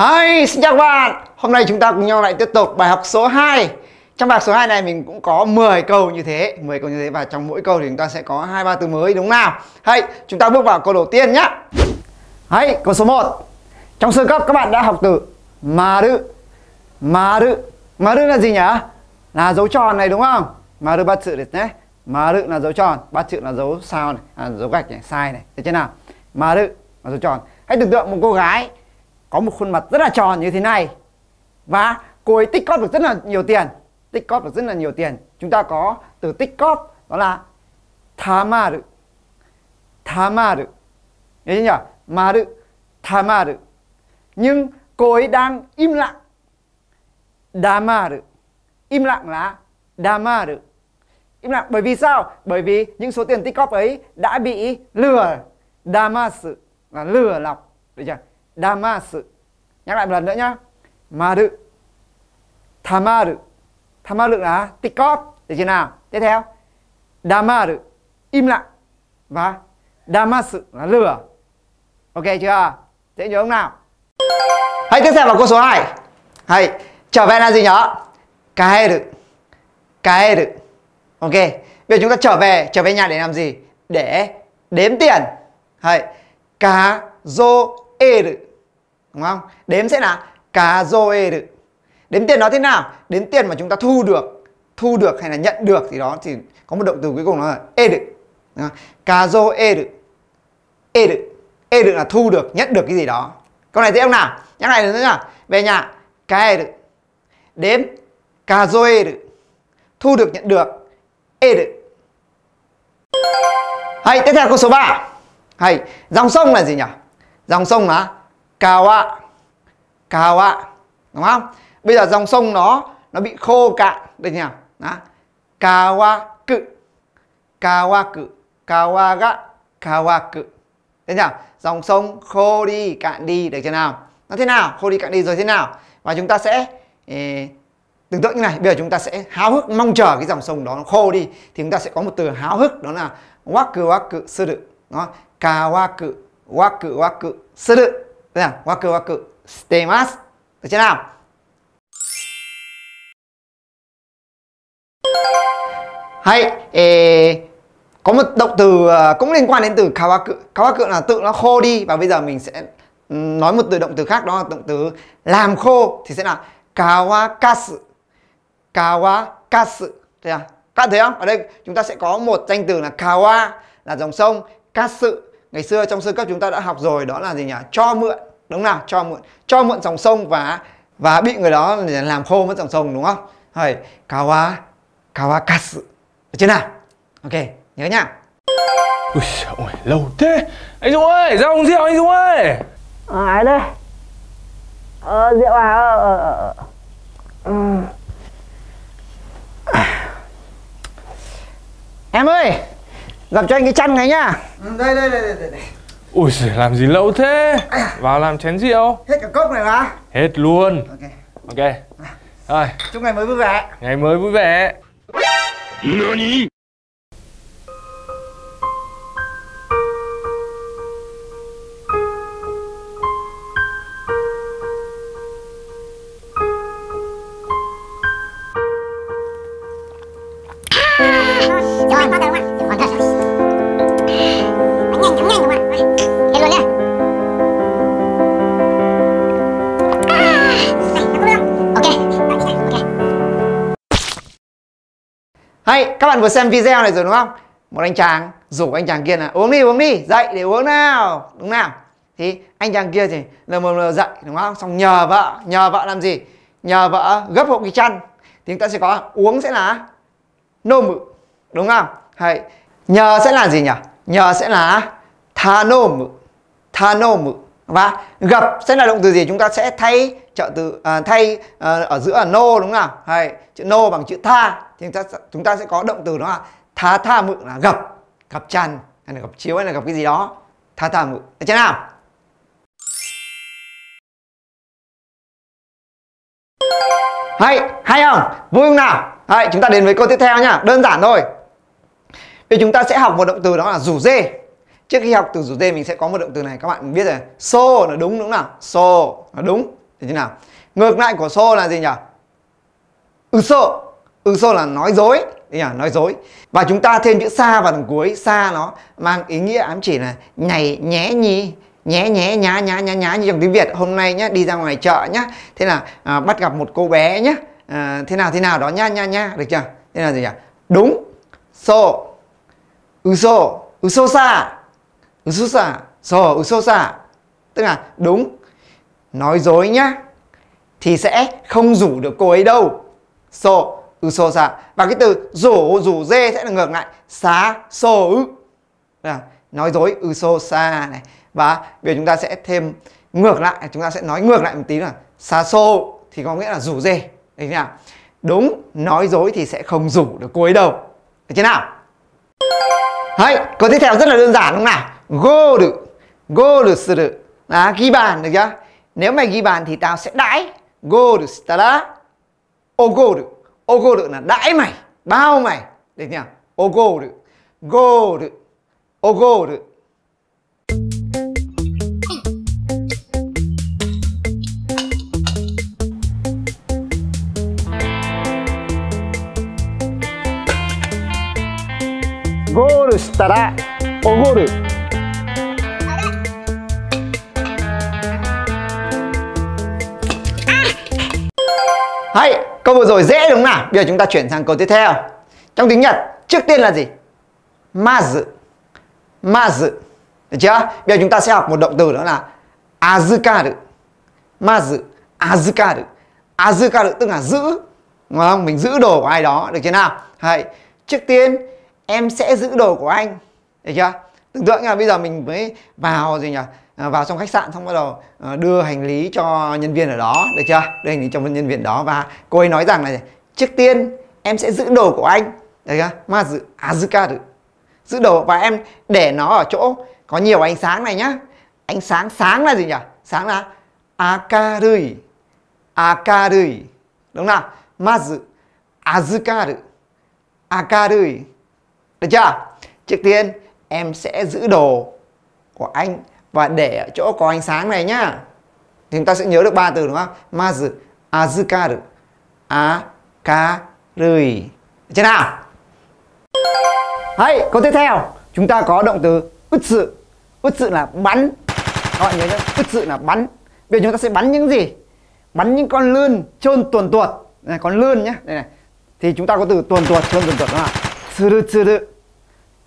Hi, xin chào các bạn. Hôm nay chúng ta cùng nhau lại tiếp tục bài học số 2 Trong bài học số 2 này mình cũng có 10 câu như thế 10 câu như thế và trong mỗi câu thì chúng ta sẽ có 2-3 từ mới đúng nào? Hay, chúng ta bước vào câu đầu tiên nhé Hay, câu số 1 Trong sơ cấp các bạn đã học từ Maru Maru Maru là gì nhỉ? Là dấu tròn này đúng không? Maru bắt sự đấy Maru là dấu tròn Bắt sự là dấu sao này à, Dấu gạch này, sai này. Được chưa nào? Maru là dấu tròn. Hãy tưởng tượng một cô gái có một khuôn mặt rất là tròn như thế này. Và cô ấy tích cóp được rất là nhiều tiền, tích cóp được rất là nhiều tiền. Chúng ta có từ tích cóp đó là tamaru tamaru nhớ chưa nhỉ? Maru tamaru nhưng cô ấy đang im lặng. Damaru, im lặng là damaru. Im lặng bởi vì sao? Bởi vì những số tiền tích cóp ấy đã bị lừa. Damasu là lừa lọc, được chưa? Damasu. Nhắc lại một lần nữa nhá. Maru. Tamaru. Tamaru là tích cóp được chưa nào? Tiếp theo. Damaru. Im lặng. Và damasu là lừa ok chưa? Dễ nhớ không nào? Hãy tiếp theo vào câu số 2 hãy trở về là gì nhỉ kaeru. Kaeru. Ok. Bây giờ chúng ta trở về trở về nhà để làm gì? Để đếm tiền. Hãy ka zo eru đúng không? Đếm sẽ là cá zoe được đếm tiền nó thế nào? Đếm tiền mà chúng ta thu được thu được hay là nhận được thì đó thì có một động từ cuối cùng nó là e được cá dô e được e được e được là thu được, nhận được cái gì đó. Câu này dễ không nào? Nhắc lại nữa nhá. Về nhà cá e được đếm cá dô e được thu được, nhận được e được hay, tiếp theo câu số 3 hay, dòng sông là gì nhỉ? Dòng sông là kawa kawa đúng không? Bây giờ dòng sông nó nó bị khô cạn. Được nhỉ. Đó. Kawa cự. Kawaga, cự. Cự. Thế nhỉ? Dòng sông khô đi cạn đi. Được chưa nào? Nó thế nào? Khô đi cạn đi rồi thế nào? Và chúng ta sẽ eh, tưởng tượng như này. Bây giờ chúng ta sẽ háo hức mong chờ cái dòng sông đó nó khô đi. Thì chúng ta sẽ có một từ háo hức. Đó là waku waku suru đó kawaku waku waku? Waku chưa nào? Eh, có một động từ uh, cũng liên quan đến từ kawaku. Kawaku là tự nó khô đi và bây giờ mình sẽ nói một từ động từ khác đó là động từ làm khô thì sẽ là kawakasu. Kawakasu. Thấy à? Các bạn thấy không? Ở đây chúng ta sẽ có một danh từ là kawa là dòng sông, kasu ngày xưa trong sơ cấp chúng ta đã học rồi đó là gì nhỉ? Cho mượn đúng nào? Cho mượn. Cho mượn dòng sông và và bị người đó làm khô mất dòng sông đúng không? Hay kawa kawakasu được chưa nào? Ok nhớ nhá Ui ôi, lâu thế. Anh Dũng ơi, ra uống rượu anh Dũng ơi. Ờ, ai đây? Ờ, rượu à? Ờ, ờ, ờ. Ừ. em ơi gặp cho anh cái chăn này nhá. Đây đây đây đây, đây. Ui giời, làm gì lâu thế? Vào làm chén rượu. Hết cả cốc này mà. Hết luôn. Ok. Ok. Rồi, chúc ngày mới vui vẻ. Ngày mới vui vẻ hay, các bạn vừa xem video này rồi đúng không? Một anh chàng rủ anh chàng kia là, uống đi uống đi, dậy để uống nào. Đúng nào? Thì anh chàng kia thì lờ mờ lờ dậy, đúng không? Xong nhờ vợ nhờ vợ làm gì? Nhờ vợ gấp hộ cái chăn. Thì chúng ta sẽ có uống sẽ là nô mự đúng không? Hay, nhờ sẽ là gì nhỉ? Nhờ sẽ là tha nô mự tha nô mự và gặp sẽ là động từ gì? Chúng ta sẽ thay trợ từ à, thay à, ở giữa là nô đúng không nào? Hay chữ nô bằng chữ tha thì chúng ta chúng ta sẽ có động từ đó là tha tha mự là gặp gặp tràn hay là gặp chiếu hay là gặp cái gì đó. Tha tha mự được chưa nào? Hay hay không? Vui không nào? Hay chúng ta đến với câu tiếp theo nhá. Đơn giản thôi. Bây chúng ta sẽ học một động từ đó là rủ dê. Trước khi học từ rủ dê mình sẽ có một động từ này các bạn biết rồi. So là đúng đúng nào? So là đúng thế nào? Ngược lại của so là gì nhỉ? Ừ, uso. Uso ừ, là nói dối. Nhỉ? Nói dối. Và chúng ta thêm chữ sa vào đằng cuối. Sa nó mang ý nghĩa ám chỉ là nhảy nhé nhi nhé nhé nhá nhá nhá nhá như trong tiếng Việt. Hôm nay nhá đi ra ngoài chợ nhá. Thế là à, bắt gặp một cô bé nhá. À, thế nào thế nào đó. Nhá nhá nhá. Được chưa? Thế là gì nhỉ? Đúng. So uso uso sa uso sa so uso sa tức là đúng nói dối nhá thì sẽ không rủ được cô ấy đâu. So ừ, so sa và cái từ rủ rủ dê sẽ là ngược lại. Xá so ư nói dối ư so sa này. Và bây giờ chúng ta sẽ thêm ngược lại chúng ta sẽ nói ngược lại một tí là xá so thì có nghĩa là rủ dê. Đấy nào? Đúng nói dối thì sẽ không rủ được cô ấy đâu. Được chưa nào? Đấy, câu tiếp theo rất là đơn giản đúng không nào? Go được go được sự được là ghi bàn được chưa? Nếu mày ghi bàn thì tao sẽ đãi. Gold được stara Ogold được. Là đãi mày. Bao mày. Được chưa Ogold Gold Ogold go được. Hay, câu vừa rồi dễ đúng không nào? Bây giờ chúng ta chuyển sang câu tiếp theo. Trong tiếng Nhật, trước tiên là gì? Mazu. Mazu. Được chưa? Bây giờ chúng ta sẽ học một động từ đó là azukaru. Mazu, azukaru. Azukaru tức là giữ. Đúng không? Mình giữ đồ của ai đó, được chưa nào? Hay. Trước tiên em sẽ giữ đồ của anh được chưa tưởng tượng là bây giờ mình mới vào gì nhỉ Ờ, vào trong khách sạn xong bắt đầu ờ, đưa hành lý cho nhân viên ở đó, được chưa? Đưa hành lý cho nhân viên đó và cô ấy nói rằng là, trước tiên em sẽ giữ đồ của anh. Được chưa? Mà giữ à, azukaru giữ đồ và em để nó ở chỗ có nhiều ánh sáng này nhá. Ánh sáng sáng là gì nhỉ? Sáng là akarui akarui đúng không nào? Azuka à, được. Akarui được chưa? Trước tiên em sẽ giữ đồ của anh và để ở chỗ có ánh sáng này nhá. Thì chúng ta sẽ nhớ được ba từ đúng không? Mazu azukaru akarui. Được chưa nào? Hay, câu tiếp theo chúng ta có động từ utsu. Utsu là bắn. Các bạn nhớ nhá utsu là bắn. Bây giờ chúng ta sẽ bắn những gì? Bắn những con lươn trôn tuần tuột. Này con lươn nhá. Đây này. Thì chúng ta có từ tuần tuột trôn tuần tuột đúng không? Tsuru tsuru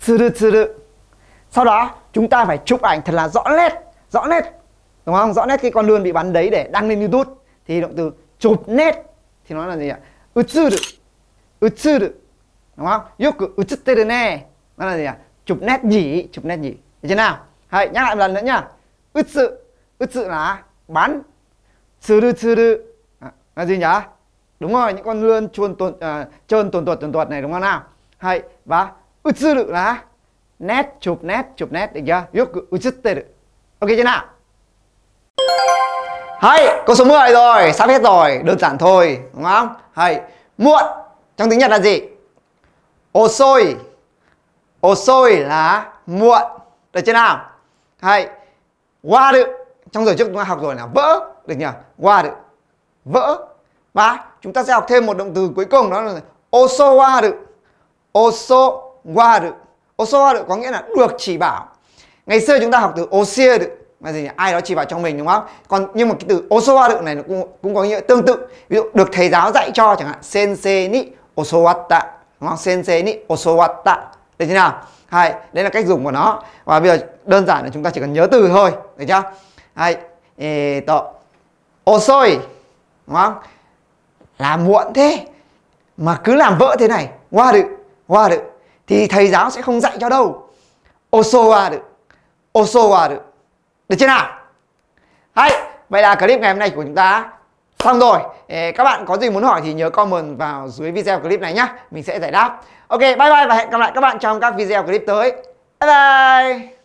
tsuru tsuru sau đó chúng ta phải chụp ảnh thật là rõ nét rõ nét đúng không? Rõ nét cái con lươn bị bắn đấy để đăng lên youtube. Thì động từ chụp nét thì nó là gì ạ? Utsuru utsuru đúng không? Yoku utsuteru ne nó là gì ạ? Chụp nét nhỉ chụp nét nhỉ. Được chưa nào? Hãy nhắc lại một lần nữa nhá. Utsu utsu là bắn. Tsuru tsuru à, là gì nhỉ? Đúng rồi những con lươn chuồn tuần uh, à, trơn tuần tuột tuần tuột này đúng không nào? Hãy và utsuru là nét, chụp nét chụp nét, được chưa? Yoku utsuteru ok, chưa nào? Hay câu số 10 rồi, sắp hết rồi, đơn giản thôi, đúng không? Hay, muộn, trong tiếng nhật là gì? Osoi osoi là muộn, được chưa nào? Hay, qua được. Trong giờ trước chúng ta học rồi là vỡ, được nhỉ qua được. Vỡ. Và chúng ta sẽ học thêm một động từ cuối cùng, đó là osowaru osowaru osowaru có nghĩa là được chỉ bảo. Ngày xưa chúng ta học từ osieru là gì nhỉ? ai đó chỉ bảo cho mình đúng không? Còn nhưng mà cái từ osowaru này nó cũng, cũng có nghĩa tương tự. Ví dụ được thầy giáo dạy cho chẳng hạn sensei ni osowatta đúng không? Sensei ni osowatta được chưa nào? Hay đấy là cách dùng của nó. Và bây giờ đơn giản là chúng ta chỉ cần nhớ từ thôi được chưa? Hay ê, to osoi đúng không? Làm muộn thế mà cứ làm vỡ thế này qua được qua được thì thầy giáo sẽ không dạy cho đâu. Oso qua được được được chưa nào? Hay, vậy là clip ngày hôm nay của chúng ta xong rồi. Các bạn có gì muốn hỏi thì nhớ comment vào dưới video clip này nhé mình sẽ giải đáp. Ok, bye bye và hẹn gặp lại các bạn trong các video clip tới. Bye bye!